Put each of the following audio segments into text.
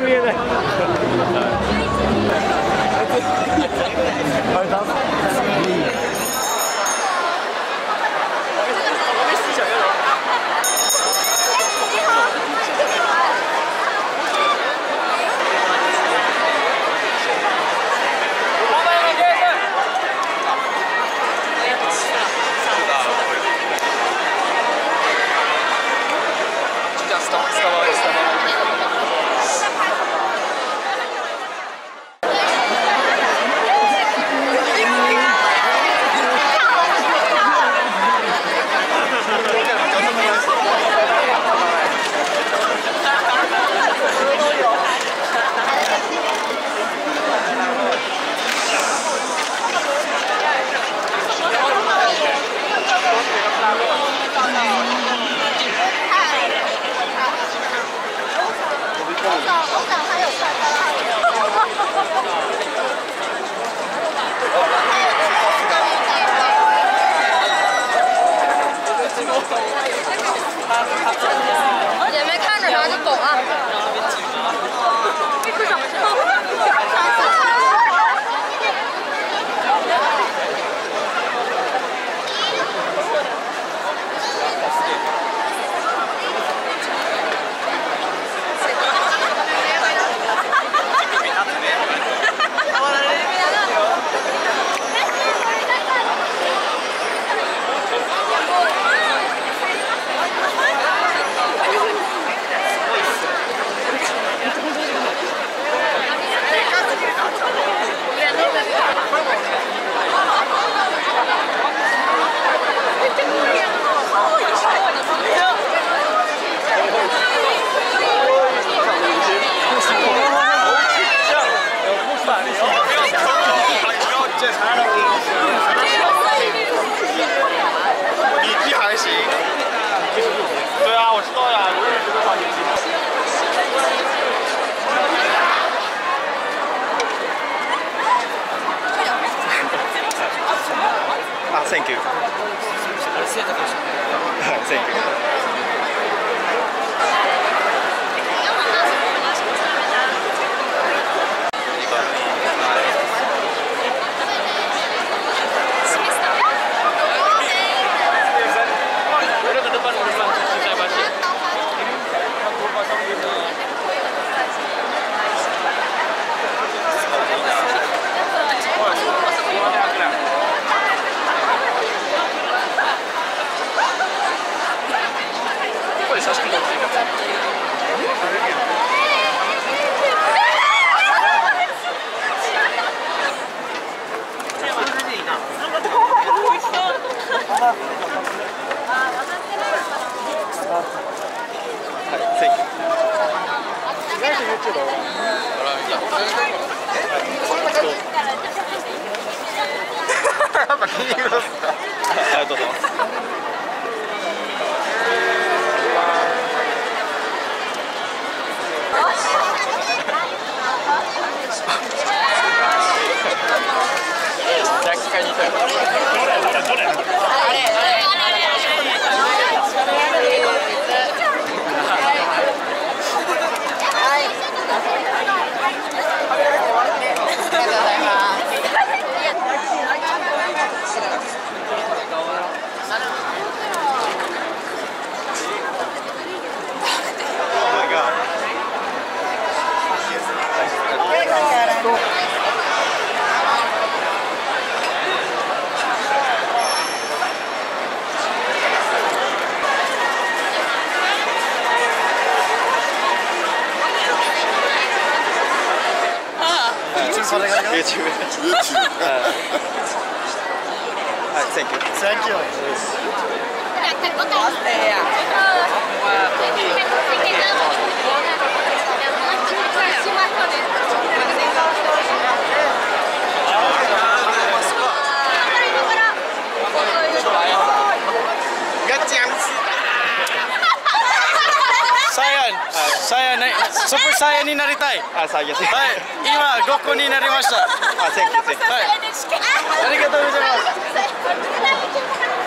对不长，长还有。我还有。姐妹看着他，就懂了。YouTube. YouTube. Uh, all right, thank you. Thank you. Yes. スーパーサイヤになりたいあさあいやせはい今5個になりましたあセンキューセンキューはいありがとうございます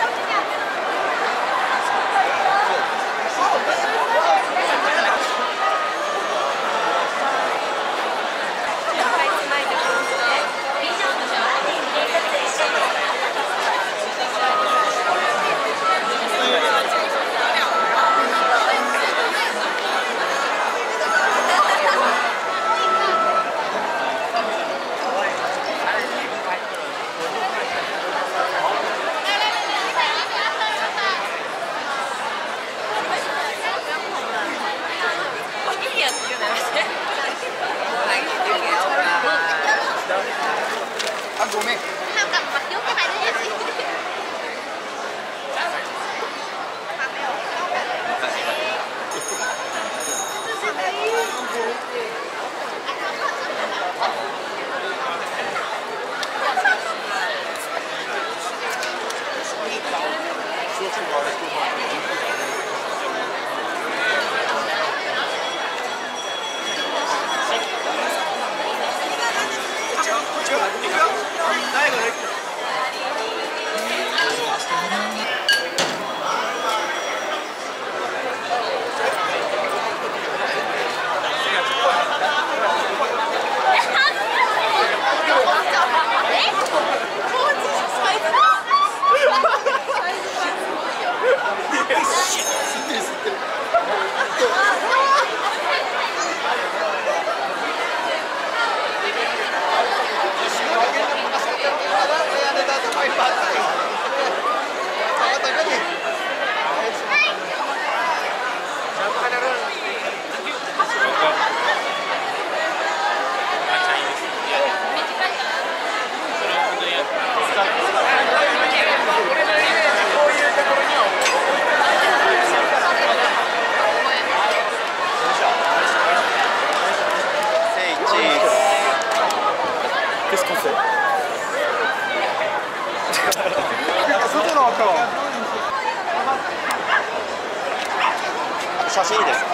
写真です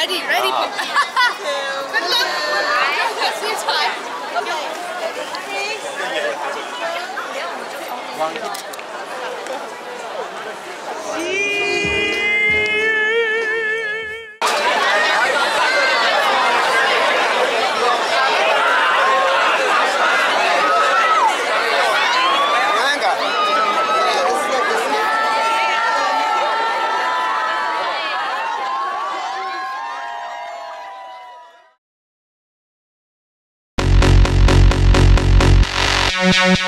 ready, ready. Good luck. See you time. Bye. Thank